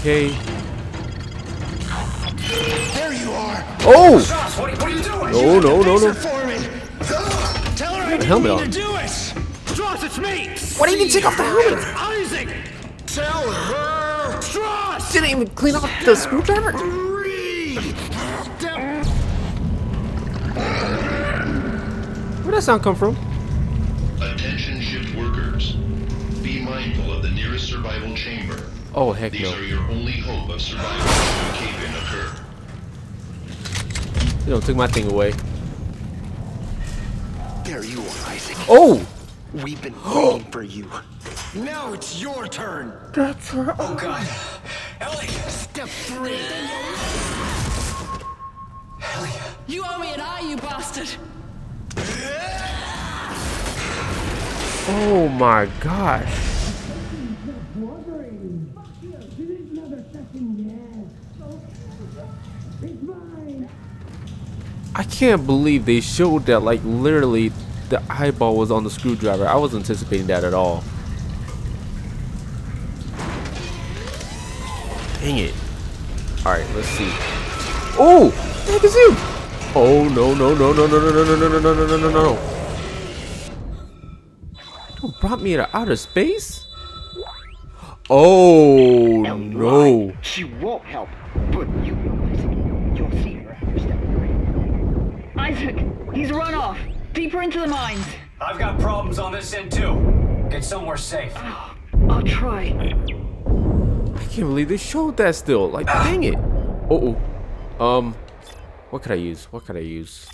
Okay. There you are. Oh! Josh, what, what are you doing? No, no, no, no. Tell her I didn't helmet mean on. to do it. Josh, it's me! Why didn't you take off the helmet? Isaac! Tell her! Josh! Didn't even clean off the screwdriver. Where'd that sound come from? Attention shift workers. Be mindful of the nearest survival chamber. Oh, heck These no. are your only hope of survival should a cave-in occur. You don't took my thing away. There you are, Isaac. Oh! We've been waiting for you. Now it's your turn. That's her. Oh, God. Ellie! Step three. Ellie, You owe me an eye, you bastard! Oh my gosh. Can't believe they showed that like literally the eyeball was on the screwdriver. I wasn't anticipating that at all. Dang it. Alright, let's see. Oh! Heck is you! Oh no no no no no no no no no no no no no no no Who brought me to outer space? Oh no. She won't help, but you know, Isaac. You'll see her after step three. Isaac, he's run off. Deeper into the mines. I've got problems on this end, too. Get somewhere safe. I'll try. I can't believe they showed that still. Like, dang it. Uh oh. Um, what could I use? What could I use?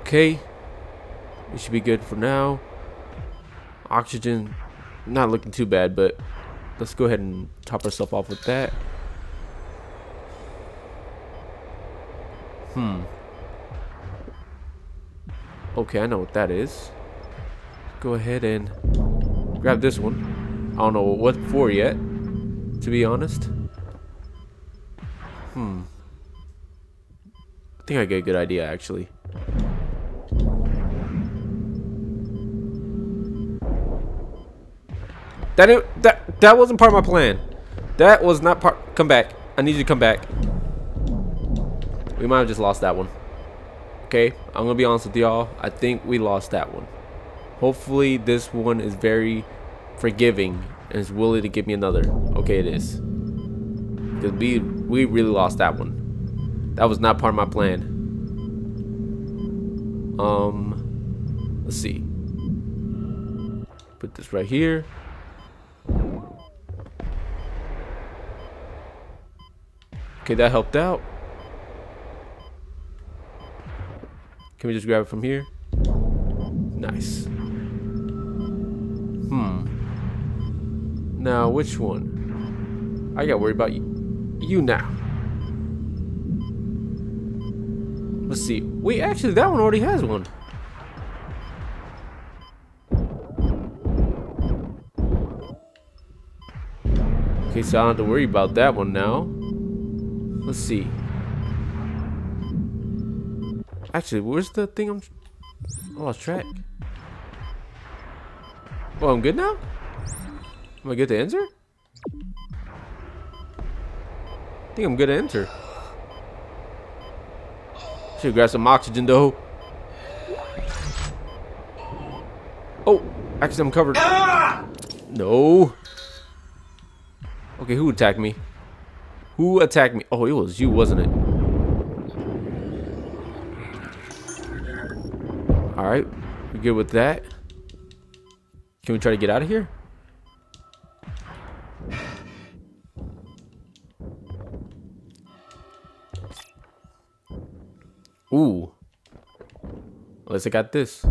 Okay. We should be good for now. Oxygen, not looking too bad, but let's go ahead and top ourselves off with that. Hmm. Okay, I know what that is. Go ahead and grab this one. I don't know what for yet, to be honest. Hmm. I think I get a good idea, actually. That that that wasn't part of my plan. That was not part. Come back. I need you to come back. We might have just lost that one. Okay, I'm gonna be honest with y'all. I think we lost that one. Hopefully, this one is very forgiving and is willing to give me another. Okay, it is. Because we we really lost that one. That was not part of my plan. Um, let's see. Put this right here. Okay, that helped out. Can we just grab it from here? Nice. Hmm. Now, which one? I got worried about you, you now. Let's see. Wait, actually, that one already has one. Okay, so I don't have to worry about that one now. Let's see. Actually, where's the thing I'm... I lost track. Oh, I'm good now? Am I good to enter? I think I'm good to enter. Should grab some oxygen though. Oh, actually I'm covered. Ah! No. Okay, who attacked me? Who attacked me? Oh, it was you, wasn't it? Alright, we good with that? Can we try to get out of here? Ooh. Least I got this.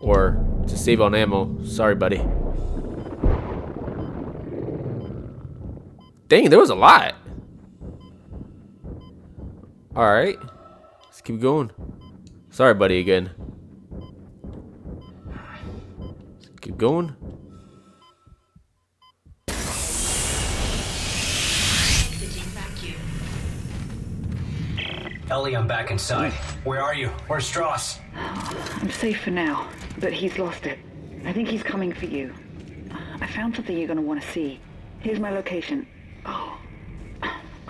Or to save on ammo. Sorry, buddy. Dang, there was a lot. Alright. Let's keep going. Sorry, buddy, again. Let's keep going. Ellie, I'm back inside. Where are you? Where's Stross? I'm safe for now, but he's lost it. I think he's coming for you. I found something you're gonna want to see. Here's my location.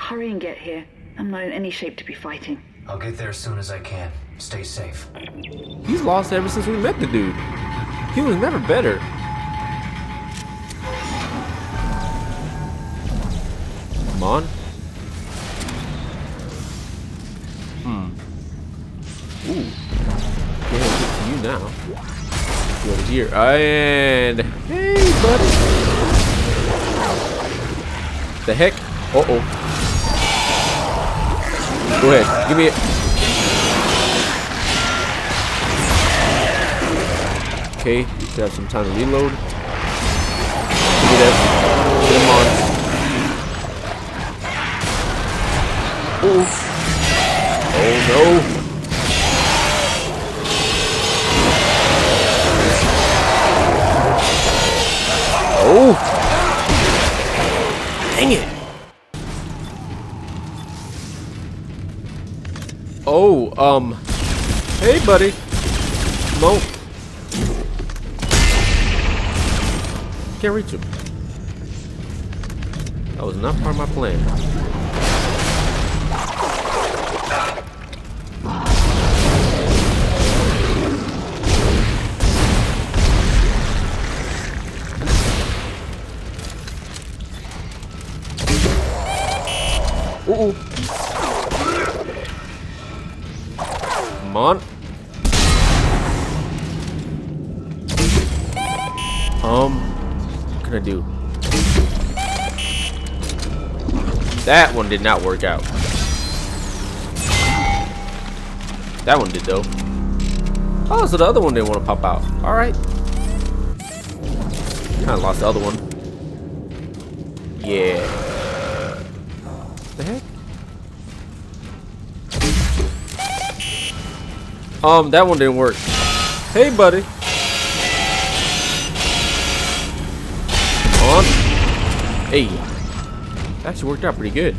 Hurry and get here. I'm not in any shape to be fighting. I'll get there as soon as I can. Stay safe. He's lost ever since we met the dude. He was never better. Come on. Hmm. Ooh. Can't get to you now. Go over here. And hey, buddy. The heck? Uh oh. Go ahead. Give me it. Okay, should have some time to reload. Give me that. Get him on. Ooh. Oh no. Oh. Um. Hey, buddy. Mo. Can't reach him. That was not part of my plan. Ooh. Come on. Um, what can I do? That one did not work out. That one did though. Oh, so the other one didn't want to pop out. Alright. Kinda lost the other one. Yeah. Um, that one didn't work. Hey, buddy. Come on. Hey. That actually worked out pretty good.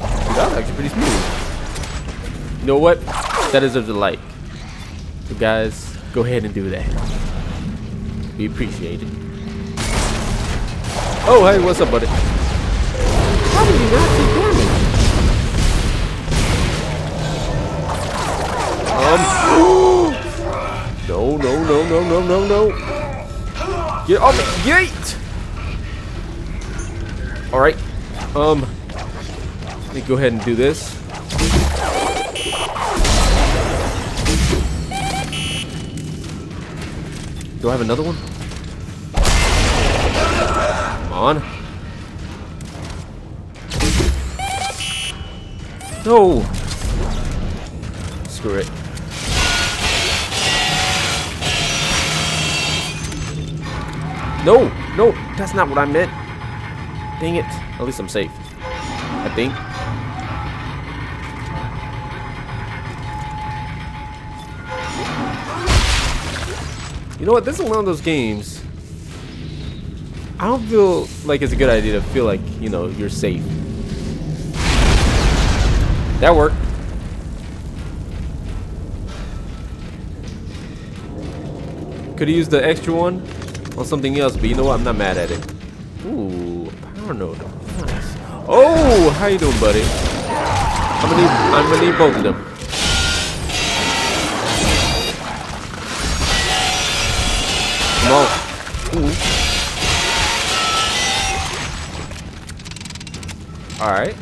That was actually pretty smooth. You know what? That deserves a like. So guys, go ahead and do that. We appreciate it. Oh, hey, what's up, buddy? How did you not Um. No, no, no, no, no, no, no. Get off the gate! Alright. Um. Let me go ahead and do this. Do I have another one? Come on. No! Screw it. No! No! That's not what I meant. Dang it. At least I'm safe. I think. You know what? This is one of those games. I don't feel like it's a good idea to feel like, you know, you're safe. That worked. Could have used the extra one on something else, but you know what? I'm not mad at it. Ooh, node. Nice. Oh, how you doing, buddy? I'm gonna need, I'm gonna need both of them. Come on. Ooh. All right.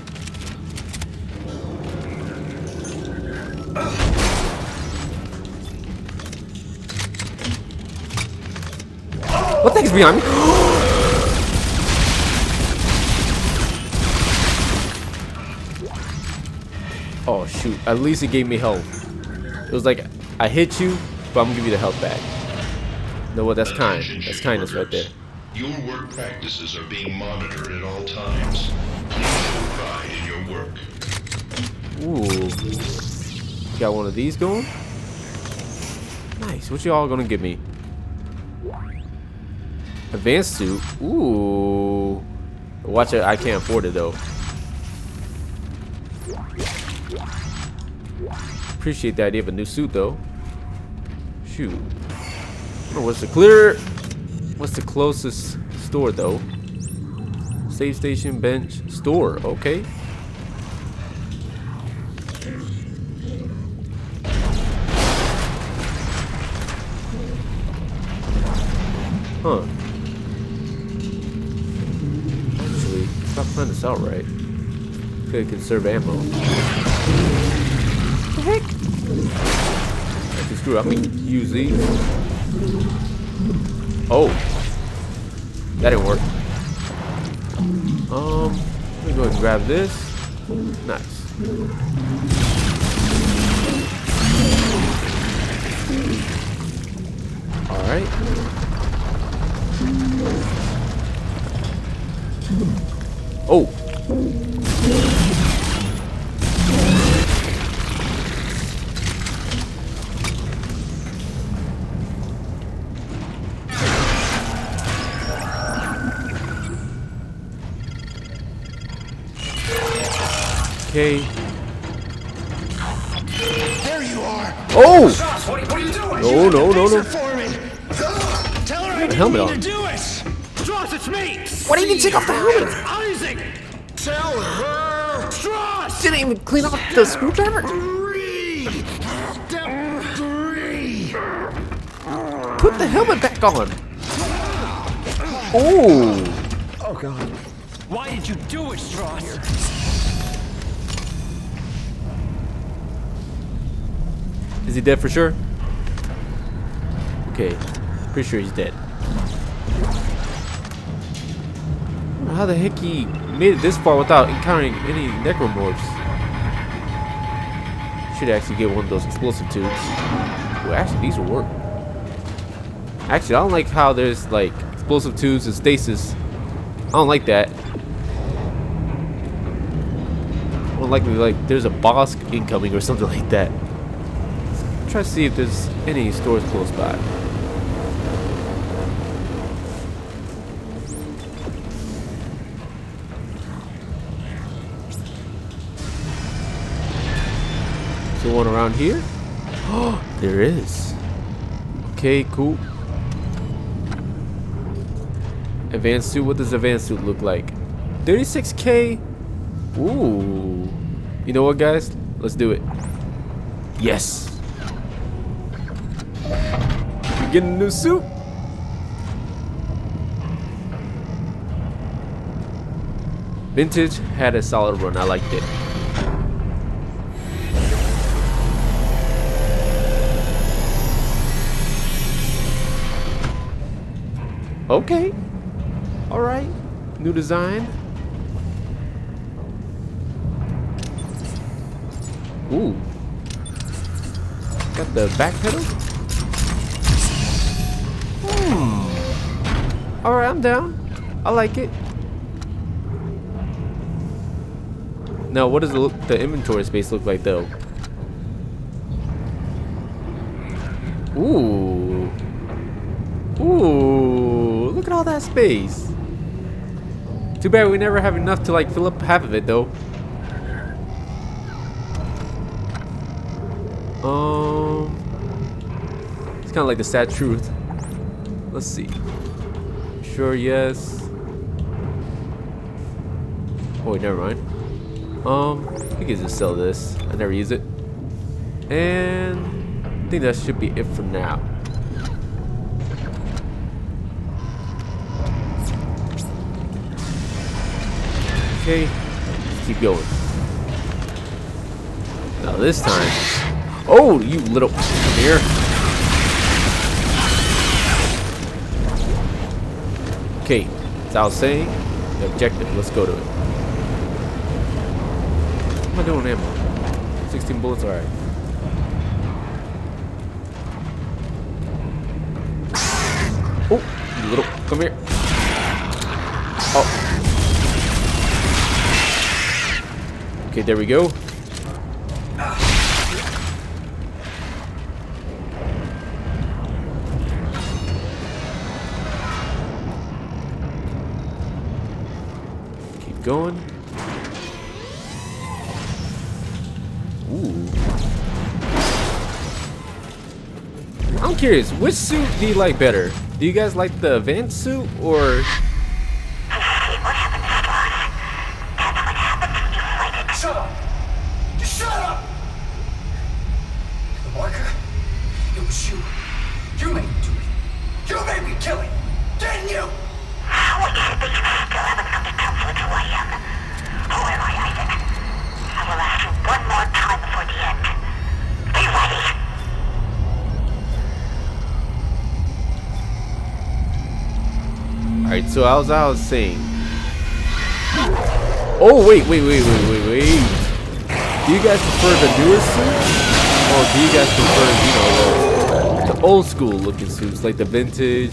What the heck is behind me? oh shoot! At least it gave me health. It was like I hit you, but I'm gonna give you the health back. Know what? That's kind. That's kindness right there. Your work practices are being monitored at all times. Please show pride in your work. Ooh. Got one of these going? Nice. What you all gonna give me? Advanced suit. Ooh. Watch it. I can't afford it though. Appreciate the idea of a new suit though. Shoot. Oh, what's the clear? What's the closest store though? Save station, bench, store. Okay. This out right. Could conserve ammo. The heck? Actually, screw it. I'm gonna use these. Oh. That didn't work. Um, let me go ahead and grab this. Nice. The screwdriver. Three. Step three. Put the helmet back on. Oh. Oh God. Why did you do it, Stross? Is he dead for sure? Okay. Pretty sure he's dead. How the heck he made it this far without encountering any necromorphs? Should actually get one of those explosive tubes. Well, actually, these will work. Actually, I don't like how there's like explosive tubes and stasis. I don't like that. More likely, like there's a boss incoming or something like that. Try to see if there's any stores close by. One around here? Oh, there is. Okay, cool. Advanced suit. What does advanced suit look like? 36k. Ooh. You know what, guys? Let's do it. Yes. We getting a new suit. Vintage had a solid run. I liked it. Okay. All right. New design. Ooh. Got the back pedal. Hmm. All right, I'm down. I like it. Now, what does the, the inventory space look like, though? Ooh. Ooh. All that space. Too bad we never have enough to like fill up half of it, though. Um, it's kind of like the sad truth. Let's see. Sure, yes. Oh, wait, never mind. Um, we can just sell this. I never use it. And I think that should be it for now. Okay, keep going. Now this time. Oh, you little. Come here. Okay, as I was saying, the objective. Let's go to it. What am I doing ammo? 16 bullets, alright. Oh, you little. Come here. Okay, there we go. Keep going. Ooh. I'm curious, which suit do you like better? Do you guys like the advanced suit or as I was saying. Oh wait, wait, wait, wait, wait, wait. Do you guys prefer the newer suits? Or do you guys prefer, you know, the, the old school looking suits, like the vintage,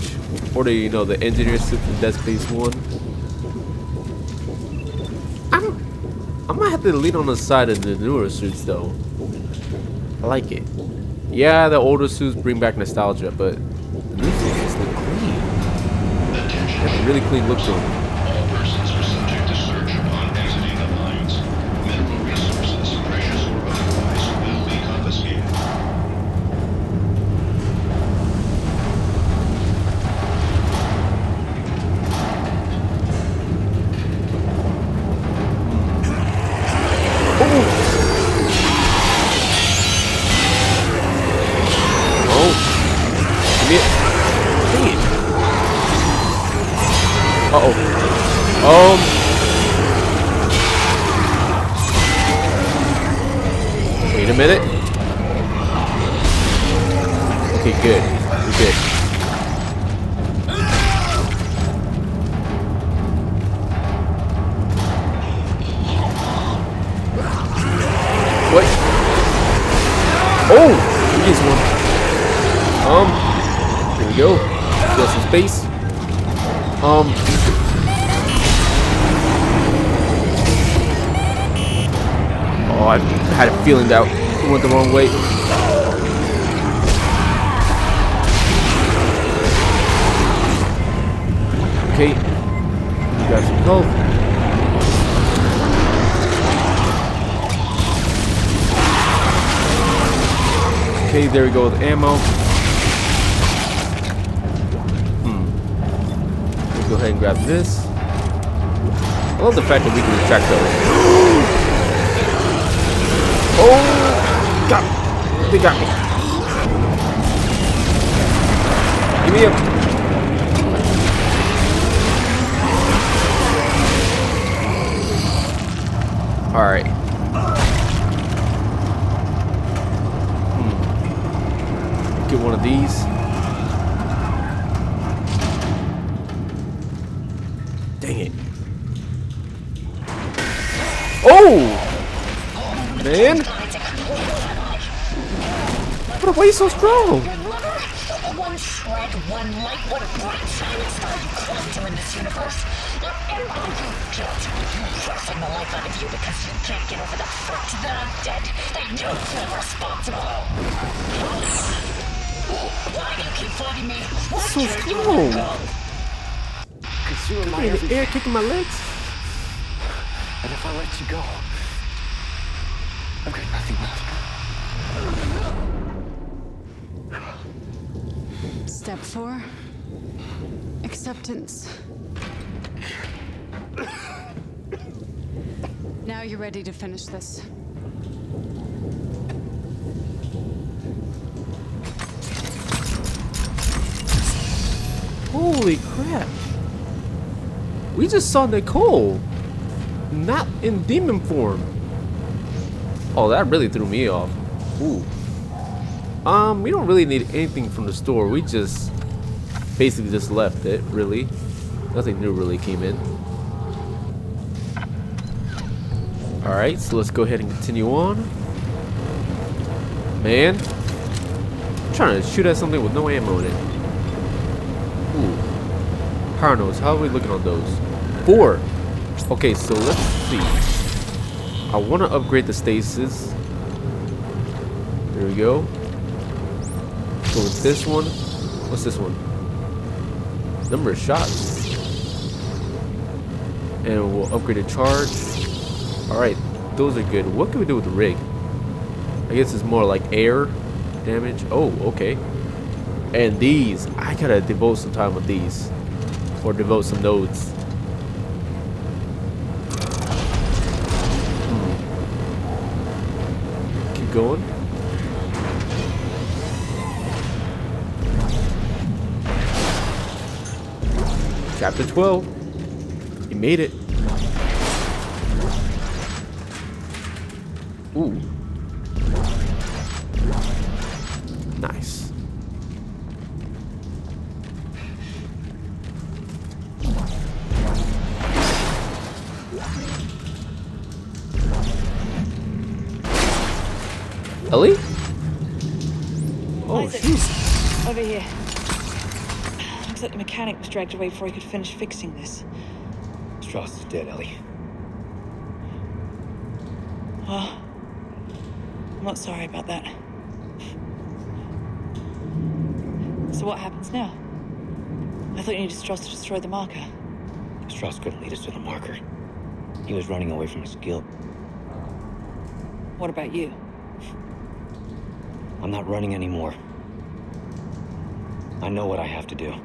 or the, you know, the engineer suit from Dead Space 1? I'm, I might have to lean on the side of the newer suits though. I like it. Yeah, the older suits bring back nostalgia, but the new resources, precious or otherwise, will be confiscated. Oh. Give me it. Dang it. Uh-oh. Um. Wait a minute. Okay, good. We're good. What? Oh! Here's one. Um, here we go. Got some space. Um. Oh, I had a feeling that went the wrong way. Okay. You got some health. Okay, there we go with ammo. Go ahead and grab this. I love the fact that we can retract those. Oh! Got me. They got me. Give me a... Alright. Hmm. Get one of these. Man! But why are you so strong? One shred, one light, what bright shining star you clung to in this universe. And all you guilt, pressing the life out of you because you can't get over the fact that I'm dead and you feel responsible. Why do you keep fighting me? Why So strong. you are my air kicking my legs. And if I let you go, I've got nothing left. Step four acceptance. Now you're ready to finish this. Holy crap. We just saw Nicole. Not in demon form. Oh, that really threw me off. Ooh. Um, we don't really need anything from the store. We just basically just left it, really. Nothing new really came in. Alright, so let's go ahead and continue on. Man. I'm trying to shoot at something with no ammo in it. Ooh. Power nodes, how are we looking on those? Four. Okay, so let's see. I want to upgrade the stasis. There we go. Go with this one. What's this one? Number of shots. And we'll upgrade the charge. Alright, those are good. What can we do with the rig? I guess it's more like air damage. Oh, okay. And these, I gotta devote some time with these. Or devote some nodes. Going. Chapter 12. You made it. Ooh. Ellie? Oh, Isaac. Over here. Looks like the mechanic was dragged away before he could finish fixing this. Stross is dead, Ellie. Oh. I'm not sorry about that. So what happens now? I thought you needed Stross to destroy the marker. Strauss couldn't lead us to the marker. He was running away from his guilt. What about you? I'm not running anymore. I know what I have to do.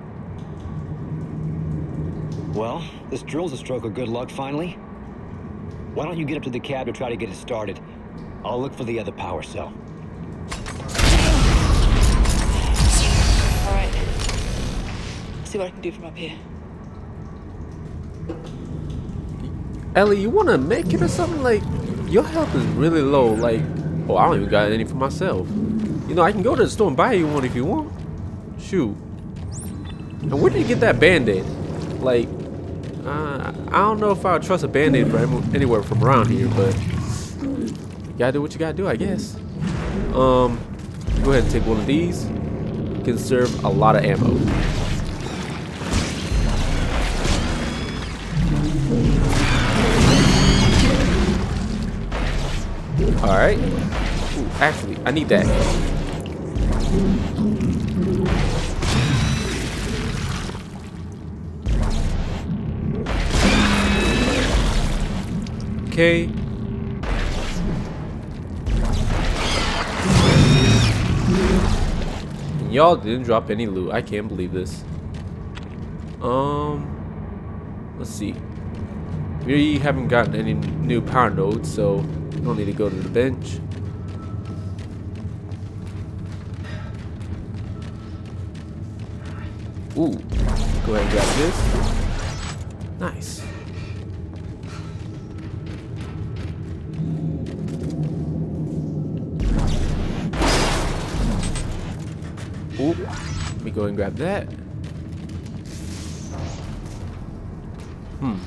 Well, this drill's a stroke of good luck finally. Why don't you get up to the cab to try to get it started? I'll look for the other power cell. All right. See what I can do from up here. Ellie, you wanna make it or something? Like, your health is really low. Like, oh, I don't even got any for myself. You know, I can go to the store and buy you one if you want. Shoot. And where did you get that band-aid? Like, uh, I don't know if I would trust a band-aid any- anywhere from around here, but you gotta do what you gotta do, I guess. Um, go ahead and take one of these. Conserve a lot of ammo. All right. Actually, I need that. Okay. Y'all didn't drop any loot. I can't believe this. Um, let's see. We haven't gotten any new power nodes, so don't need to go to the bench. Ooh, go ahead and grab this. Nice. Ooh, let me go and grab that. Hmm.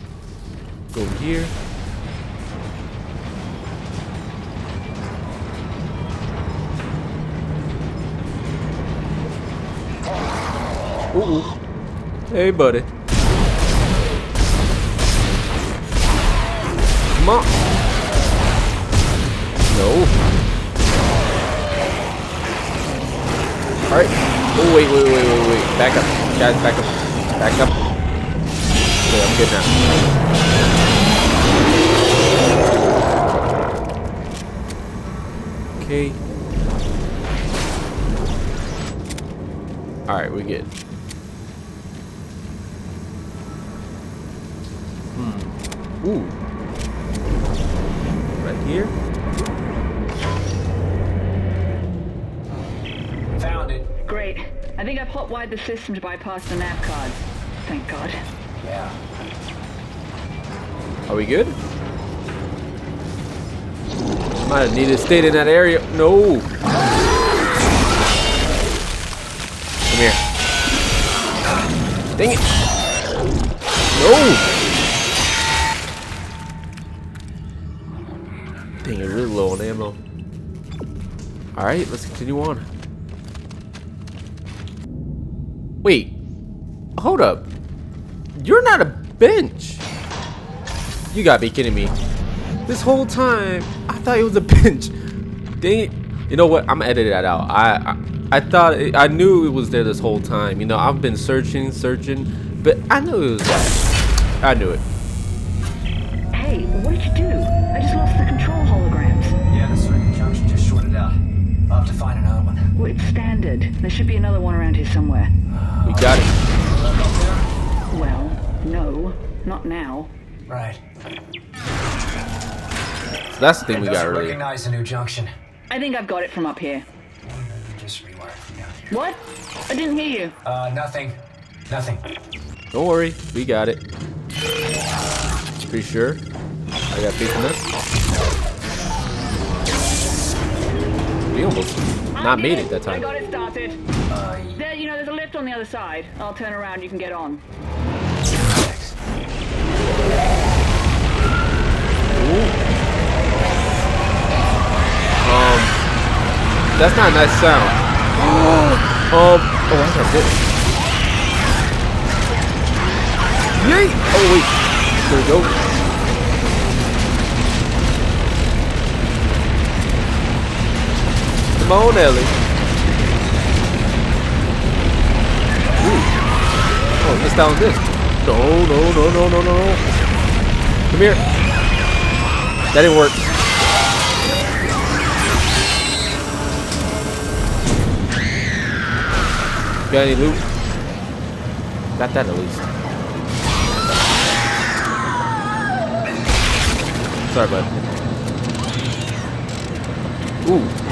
Go here. Ooh. Hey, buddy. Come on. No. Alright. Oh, wait, wait, wait, wait, wait. Back up. Guys, back up. Back up. Okay, I'm good now. Okay. Alright, we're good. Ooh. Right here? Found it. Great. I think I've hot-wired the system to bypass the nav cards. Thank God. Yeah. Are we good? Might have needed to stay in that area. No. Come here. Dang it. No. Dang it, really low on ammo. Alright, let's continue on. Wait. Hold up. You're not a bench. You gotta be kidding me. This whole time, I thought it was a bench. Dang it. You know what? I'm gonna edit that out. I I, I thought it, I knew it was there this whole time. You know, I've been searching, searching, but I knew it was that. I knew it. Hey, what did you do? I just lost the control should be another one around here somewhere. We got it. Well, no, not now. Right. So that's the thing we got Doesn't earlier. recognize the new junction. I think I've got it from up here. Just rewire from down here. What? I didn't hear you. Uh, nothing. Nothing. Don't worry, we got it. Pretty sure. I got faith in this. We almost not made it that time. I got it started. There, you know, there's a lift on the other side. I'll turn around. You can get on. Thanks. Um, that's not a nice sound. um, oh, I got this. Yay! Oh wait, there we go. On, Ellie. Ooh. Oh, let's down this. No, no, no, no, no, no, no. Come here. That didn't work. Got any loot? Got that at least. Sorry, bud. Ooh.